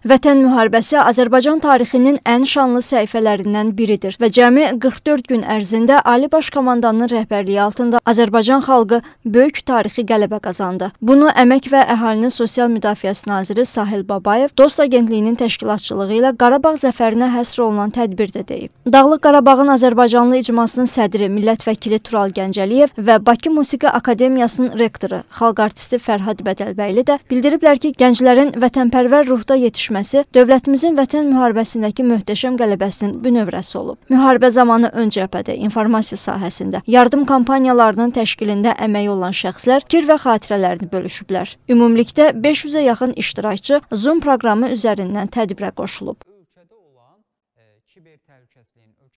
Vətən müharibəsi Azərbaycan tarixinin ən şanlı səhifələrindən biridir və cəmi 44 gün ərzində Ali Baş Komandanın rəhbərliyi altında Azərbaycan xalqı böyük tarixi qələbə qazandı. Bunu Əmək və Əhalinin Sosial Müdafiəsi naziri Sahil Babayev Dost Agentliyinin təşkilatçılığı ilə Qarabağ zəfərinə həsr olunan tədbirdə deyib. Dağlıq Qarabağın Azərbaycanlı icmasının sədri, millət vəkili Tural Gəncəliyev və Bakı Musiqi Akademiyasının rektoru, xalq artisti Fərhad Bədəlbəyli də bildiriblər ki, gənclərin vətənpərvər ruhda yetişməsi düşməsi dövlətimizin Vətən müharibəsindəki möhtəşəm qələbəsinin bünövrəsi olub. Müharibə zamanı ön cəbhədə, informasiya sahəsində, yardım kampaniyalarının təşkilində əməyi olan şəxslər fikir və xatirələrini bölüşüblər. Ümumilikdə 500-ə yaxın iştirakçı Zoom proqramı üzərindən tədbirə qoşulub.